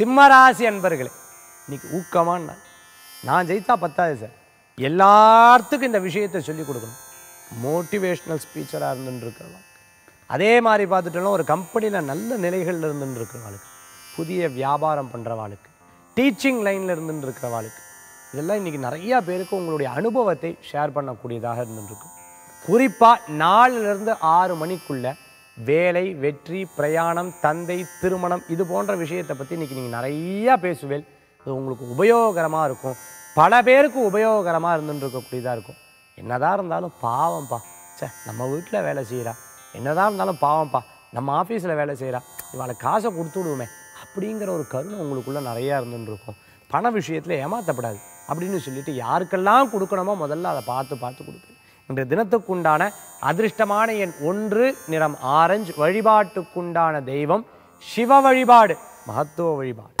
சிம்மராசி அன்பர்களே இன்னைக்கு ஊக்கமான நாள். நான் ஜெயித்தா பத்தாது சார். எல்லாத்துக்கும் இந்த விஷயத்தை சொல்லிக் கொடுக்கணும். மோட்டிவேஷ்னல் ஸ்பீச்சராக இருந்துருக்கிறவங்க. அதே மாதிரி பார்த்துட்டோம்னா ஒரு கம்பெனியில் நல்ல நிலைகளில் இருந்துட்டு புதிய வியாபாரம் பண்ணுறவாளுக்கு டீச்சிங் லைனில் இருந்துருக்கிறவாளுக்கு இதெல்லாம் இன்றைக்கி நிறையா பேருக்கு உங்களுடைய அனுபவத்தை ஷேர் பண்ணக்கூடியதாக இருந்துருக்கு குறிப்பாக நாலுலேருந்து ஆறு மணிக்குள்ளே வேலை வெற்றி பிரயாணம் தந்தை திருமணம் இது போன்ற விஷயத்தை பற்றி இன்றைக்கி நீங்கள் நிறையா பேசுவேன் அது உங்களுக்கு உபயோகரமாக இருக்கும். பல பேருக்கு உபயோகரமாக இருந்துருக்கக்கூடியதாக இருக்கும். என்னதான் இருந்தாலும் பாவம்ப்பா. ச்சே நம்ம வீட்டில் வேலை செய்கிறா என்னதான் இருந்தாலும் பாவம்ப்பா. நம்ம ஆஃபீஸில் வேலை செய்கிறா இவளை காசை கொடுத்து விடுவோமே அப்படிங்கிற ஒரு கருணை உங்களுக்குள்ளே நிறையா இருந்துருக்கும் பண விஷயத்தில் ஏமாற்றப்படாது அப்படின்னு சொல்லிட்டு யாருக்கெல்லாம் கொடுக்கணுமோ முதல்ல அதை பார்த்து பார்த்து கொடுப்பேன் இன்று தினத்துக்குண்டான அதிர்ஷ்டமான எண் ஒன்று நிறம் ஆரஞ்சு வழிபாட்டுக்குண்டான தெய்வம் சிவ வழிபாடு மகத்துவ வழிபாடு.